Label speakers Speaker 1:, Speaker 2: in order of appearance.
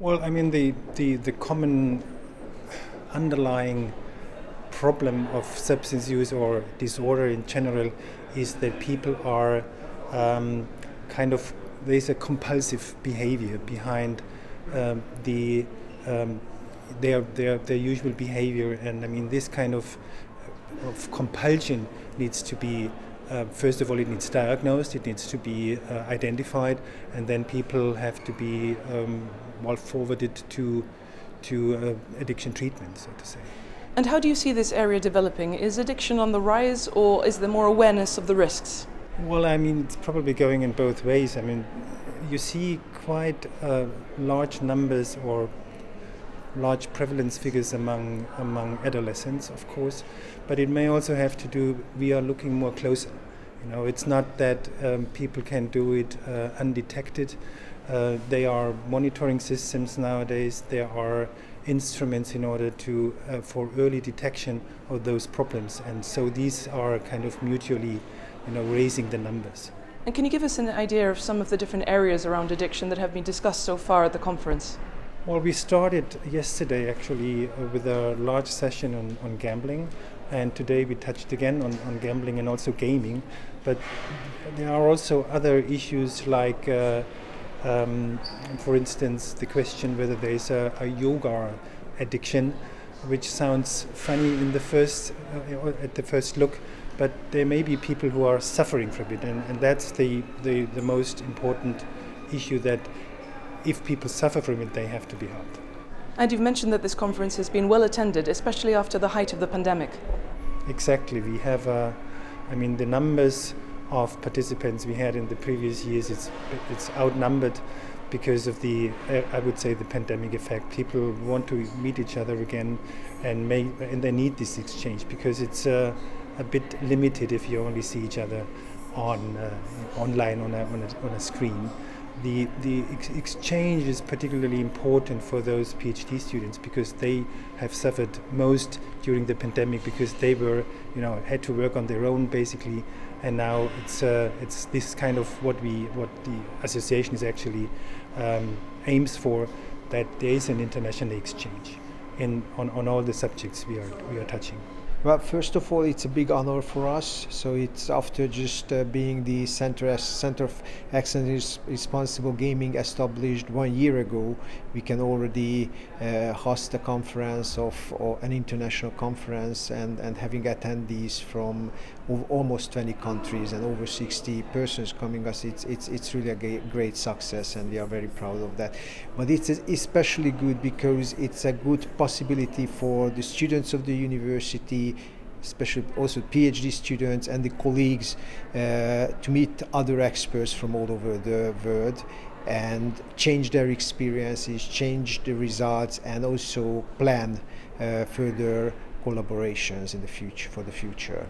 Speaker 1: Well, I mean, the, the, the common underlying problem of substance use or disorder in general is that people are um, kind of, there's a compulsive behavior behind um, the um, their, their, their usual behavior. And I mean, this kind of, of compulsion needs to be uh, first of all, it needs diagnosed, it needs to be uh, identified, and then people have to be um, well forwarded to to uh, addiction treatment, so to say.
Speaker 2: And how do you see this area developing? Is addiction on the rise, or is there more awareness of the risks?
Speaker 1: Well, I mean, it's probably going in both ways. I mean, you see quite uh, large numbers or large prevalence figures among among adolescents, of course, but it may also have to do. We are looking more closer. You know, it's not that um, people can do it uh, undetected. Uh, are monitoring systems nowadays. There are instruments in order to uh, for early detection of those problems, and so these are kind of mutually, you know, raising the numbers.
Speaker 2: And can you give us an idea of some of the different areas around addiction that have been discussed so far at the conference?
Speaker 1: Well, we started yesterday actually uh, with a large session on, on gambling, and today we touched again on, on gambling and also gaming. But there are also other issues like, uh, um, for instance, the question whether there is a, a, yoga addiction, which sounds funny in the first uh, at the first look, but there may be people who are suffering from it, and, and that's the, the, the most important issue that if people suffer from it, they have to be helped.
Speaker 2: And you've mentioned that this conference has been well attended, especially after the height of the pandemic.
Speaker 1: Exactly. We have, uh, I mean, the numbers of participants we had in the previous years, it's, it's outnumbered because of the, I would say, the pandemic effect. People want to meet each other again and, may, and they need this exchange because it's uh, a bit limited if you only see each other on, uh, online on a, on, a, on a screen the, the ex exchange is particularly important for those PhD students because they have suffered most during the pandemic because they were, you know, had to work on their own basically, and now it's uh, it's this kind of what we what the association is actually um, aims for, that there is an international exchange in on, on all the subjects we are we are touching.
Speaker 3: Well, first of all, it's a big honor for us. So it's after just uh, being the center center of excellence responsible gaming established one year ago, we can already uh, host a conference of or an international conference and and having attendees from almost 20 countries and over 60 persons coming us. It's it's it's really a great success, and we are very proud of that. But it's especially good because it's a good possibility for the students of the university especially also PhD students and the colleagues uh, to meet other experts from all over the world and change their experiences, change the results, and also plan uh, further collaborations in the future for the future.